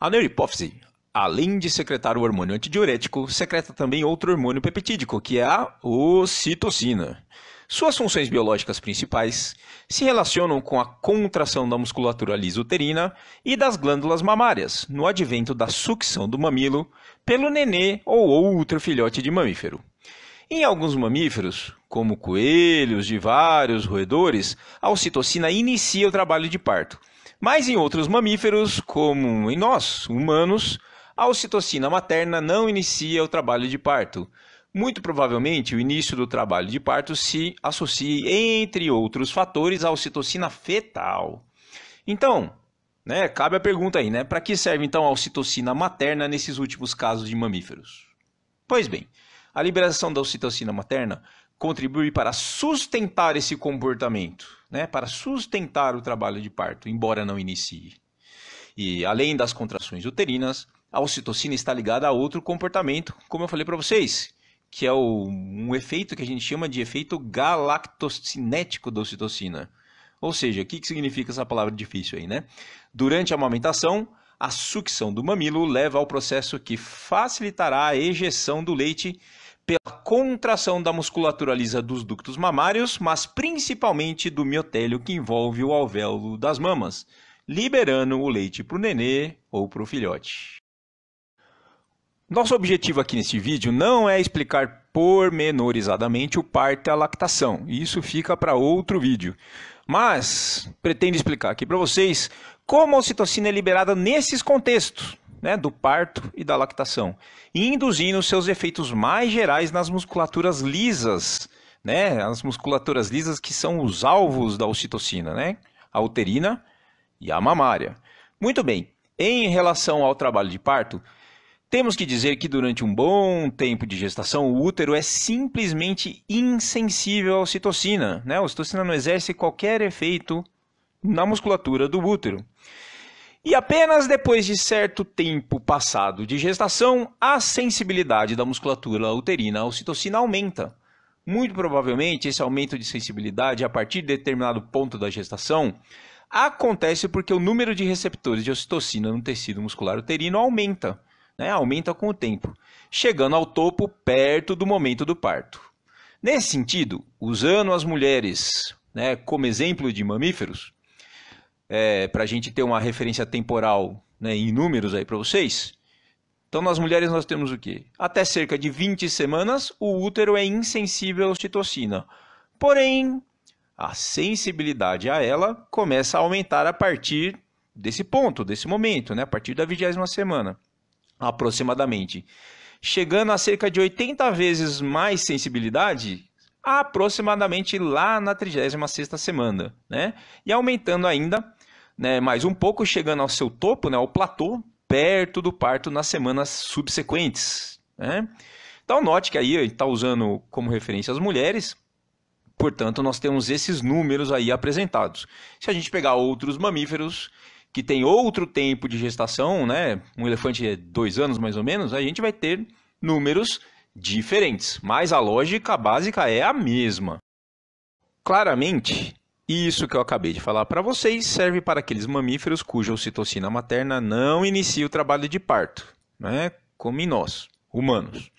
A neurohipófise, além de secretar o hormônio antidiurético, secreta também outro hormônio peptídico, que é a ocitocina. Suas funções biológicas principais se relacionam com a contração da musculatura lisa uterina e das glândulas mamárias, no advento da sucção do mamilo pelo nenê ou outro filhote de mamífero. Em alguns mamíferos, como coelhos de vários roedores, a ocitocina inicia o trabalho de parto. Mas em outros mamíferos, como em nós, humanos, a ocitocina materna não inicia o trabalho de parto. Muito provavelmente, o início do trabalho de parto se associa, entre outros fatores, à ocitocina fetal. Então, né, cabe a pergunta aí, né? Para que serve então a ocitocina materna nesses últimos casos de mamíferos? Pois bem, a liberação da ocitocina materna contribui para sustentar esse comportamento né, para sustentar o trabalho de parto, embora não inicie. E além das contrações uterinas, a ocitocina está ligada a outro comportamento, como eu falei para vocês, que é o, um efeito que a gente chama de efeito galactocinético da ocitocina. Ou seja, o que, que significa essa palavra difícil aí, né? Durante a amamentação, a sucção do mamilo leva ao processo que facilitará a ejeção do leite pela contração da musculatura lisa dos ductos mamários, mas principalmente do miotélio que envolve o alvéolo das mamas, liberando o leite para o nenê ou para o filhote. Nosso objetivo aqui nesse vídeo não é explicar pormenorizadamente o parto e a lactação, isso fica para outro vídeo. Mas pretendo explicar aqui para vocês como a ocitocina é liberada nesses contextos, né, do parto e da lactação, induzindo seus efeitos mais gerais nas musculaturas lisas, né, as musculaturas lisas que são os alvos da ocitocina, né, a uterina e a mamária. Muito bem, em relação ao trabalho de parto, temos que dizer que durante um bom tempo de gestação, o útero é simplesmente insensível à ocitocina. Né? A ocitocina não exerce qualquer efeito na musculatura do útero. E apenas depois de certo tempo passado de gestação, a sensibilidade da musculatura uterina à ocitocina aumenta. Muito provavelmente, esse aumento de sensibilidade a partir de determinado ponto da gestação acontece porque o número de receptores de ocitocina no tecido muscular uterino aumenta, né? aumenta com o tempo, chegando ao topo perto do momento do parto. Nesse sentido, usando as mulheres né, como exemplo de mamíferos, é, para a gente ter uma referência temporal né, em números aí para vocês. Então, nas mulheres nós temos o quê? Até cerca de 20 semanas, o útero é insensível à ocitocina. Porém, a sensibilidade a ela começa a aumentar a partir desse ponto, desse momento, né? a partir da vigésima semana, aproximadamente. Chegando a cerca de 80 vezes mais sensibilidade aproximadamente lá na 36ª semana, né? E aumentando ainda né, mais um pouco, chegando ao seu topo, né, ao platô, perto do parto nas semanas subsequentes. Né? Então, note que aí está usando como referência as mulheres, portanto, nós temos esses números aí apresentados. Se a gente pegar outros mamíferos que têm outro tempo de gestação, né, um elefante é dois anos mais ou menos, a gente vai ter números diferentes, mas a lógica básica é a mesma. Claramente, isso que eu acabei de falar para vocês serve para aqueles mamíferos cuja ocitocina materna não inicia o trabalho de parto, né? como em nós, humanos.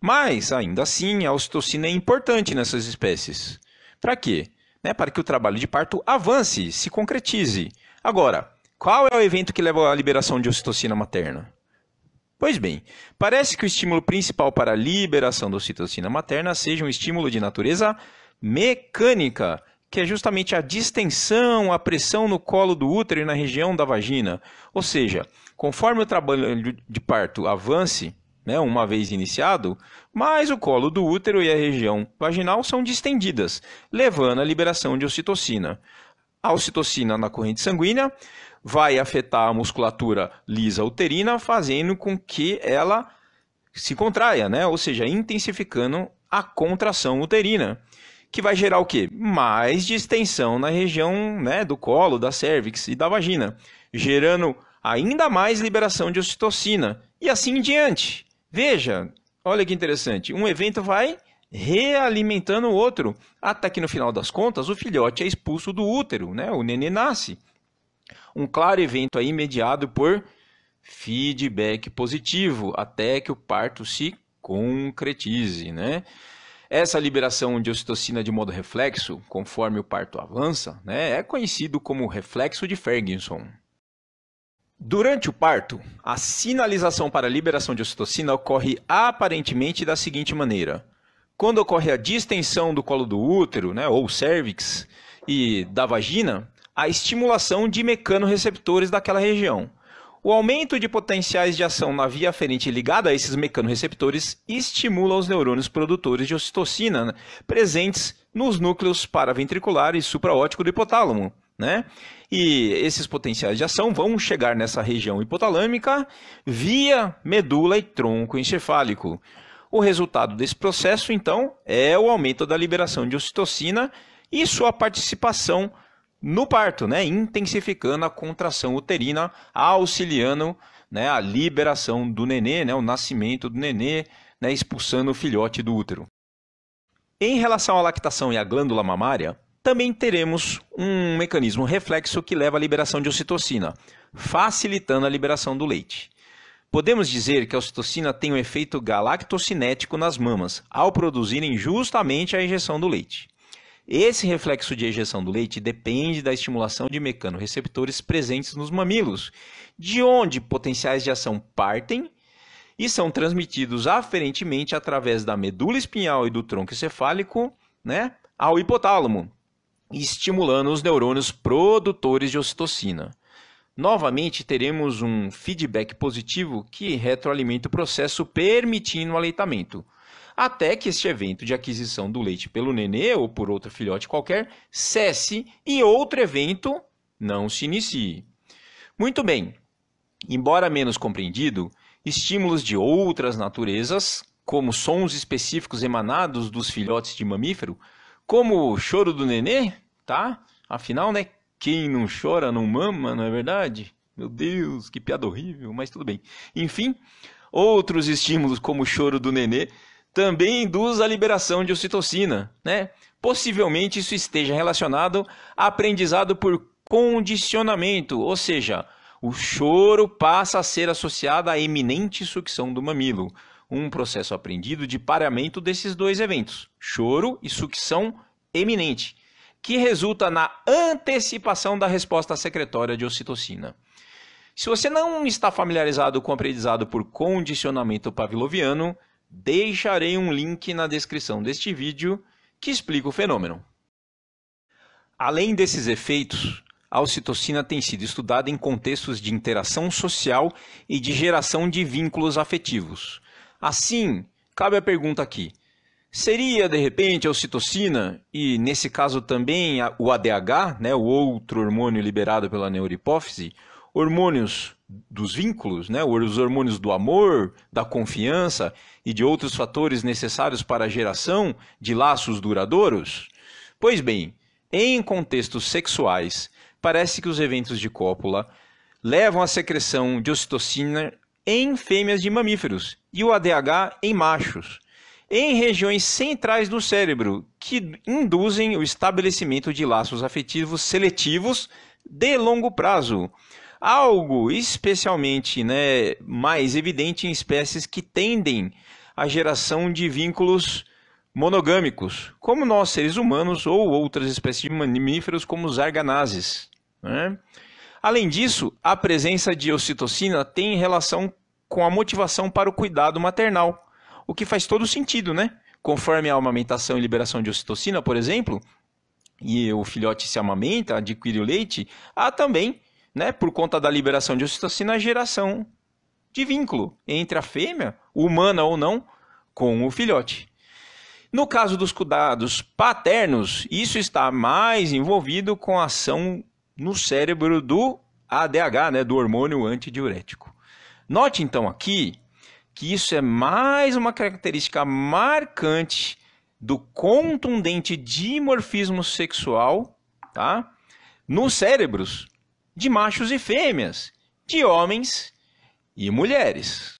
Mas, ainda assim, a ocitocina é importante nessas espécies. Para quê? Né? Para que o trabalho de parto avance, se concretize. Agora, qual é o evento que leva à liberação de ocitocina materna? Pois bem, parece que o estímulo principal para a liberação da ocitocina materna seja um estímulo de natureza mecânica, que é justamente a distensão, a pressão no colo do útero e na região da vagina. Ou seja, conforme o trabalho de parto avance, né, uma vez iniciado, mais o colo do útero e a região vaginal são distendidas, levando à liberação de ocitocina. A ocitocina na corrente sanguínea vai afetar a musculatura lisa uterina, fazendo com que ela se contraia, né? ou seja, intensificando a contração uterina que vai gerar o quê? Mais distensão na região né, do colo, da cervix e da vagina, gerando ainda mais liberação de ocitocina e assim em diante. Veja, olha que interessante, um evento vai realimentando o outro, até que no final das contas o filhote é expulso do útero, né? o nenê nasce. Um claro evento aí mediado por feedback positivo até que o parto se concretize, né? Essa liberação de ocitocina de modo reflexo, conforme o parto avança, né, é conhecido como reflexo de Ferguson. Durante o parto, a sinalização para a liberação de ocitocina ocorre aparentemente da seguinte maneira: quando ocorre a distensão do colo do útero, né, ou cervix, e da vagina, a estimulação de mecanorreceptores daquela região. O aumento de potenciais de ação na via aferente ligada a esses mecanorreceptores estimula os neurônios produtores de ocitocina né, presentes nos núcleos paraventricular e supraótico do hipotálamo. Né? E esses potenciais de ação vão chegar nessa região hipotalâmica via medula e tronco encefálico. O resultado desse processo, então, é o aumento da liberação de ocitocina e sua participação no parto, né, intensificando a contração uterina, auxiliando né, a liberação do nenê, né, o nascimento do nenê, né, expulsando o filhote do útero. Em relação à lactação e à glândula mamária, também teremos um mecanismo reflexo que leva à liberação de ocitocina, facilitando a liberação do leite. Podemos dizer que a ocitocina tem um efeito galactocinético nas mamas, ao produzirem justamente a injeção do leite. Esse reflexo de ejeção do leite depende da estimulação de mecanorreceptores presentes nos mamilos, de onde potenciais de ação partem e são transmitidos aferentemente através da medula espinhal e do tronco encefálico né, ao hipotálamo, estimulando os neurônios produtores de ocitocina. Novamente, teremos um feedback positivo que retroalimenta o processo, permitindo o aleitamento até que este evento de aquisição do leite pelo nenê ou por outro filhote qualquer cesse e outro evento não se inicie. Muito bem. Embora menos compreendido, estímulos de outras naturezas, como sons específicos emanados dos filhotes de mamífero, como o choro do nenê, tá? Afinal, né, quem não chora não mama, não é verdade? Meu Deus, que piada horrível, mas tudo bem. Enfim, outros estímulos como o choro do nenê também induz a liberação de ocitocina, né? Possivelmente isso esteja relacionado a aprendizado por condicionamento, ou seja, o choro passa a ser associado à eminente sucção do mamilo, um processo aprendido de pareamento desses dois eventos, choro e sucção eminente, que resulta na antecipação da resposta secretória de ocitocina. Se você não está familiarizado com o aprendizado por condicionamento pavloviano, Deixarei um link na descrição deste vídeo que explica o fenômeno. Além desses efeitos, a ocitocina tem sido estudada em contextos de interação social e de geração de vínculos afetivos. Assim, cabe a pergunta aqui: seria de repente a ocitocina e nesse caso também o ADH, né, o outro hormônio liberado pela neurohipófise, hormônios dos vínculos, né? os hormônios do amor, da confiança e de outros fatores necessários para a geração de laços duradouros? Pois bem, em contextos sexuais, parece que os eventos de cópula levam à secreção de ocitocina em fêmeas de mamíferos e o ADH em machos, em regiões centrais do cérebro, que induzem o estabelecimento de laços afetivos seletivos de longo prazo Algo especialmente né, mais evidente em espécies que tendem à geração de vínculos monogâmicos, como nós seres humanos ou outras espécies de mamíferos, como os arganazes. Né? Além disso, a presença de ocitocina tem relação com a motivação para o cuidado maternal, o que faz todo sentido, né? Conforme a amamentação e liberação de ocitocina, por exemplo, e o filhote se amamenta, adquire o leite, há também né, por conta da liberação de ocitocina, a geração de vínculo entre a fêmea, humana ou não, com o filhote. No caso dos cuidados paternos, isso está mais envolvido com a ação no cérebro do ADH, né, do hormônio antidiurético. Note então aqui que isso é mais uma característica marcante do contundente dimorfismo sexual, tá? Nos cérebros de machos e fêmeas, de homens e mulheres.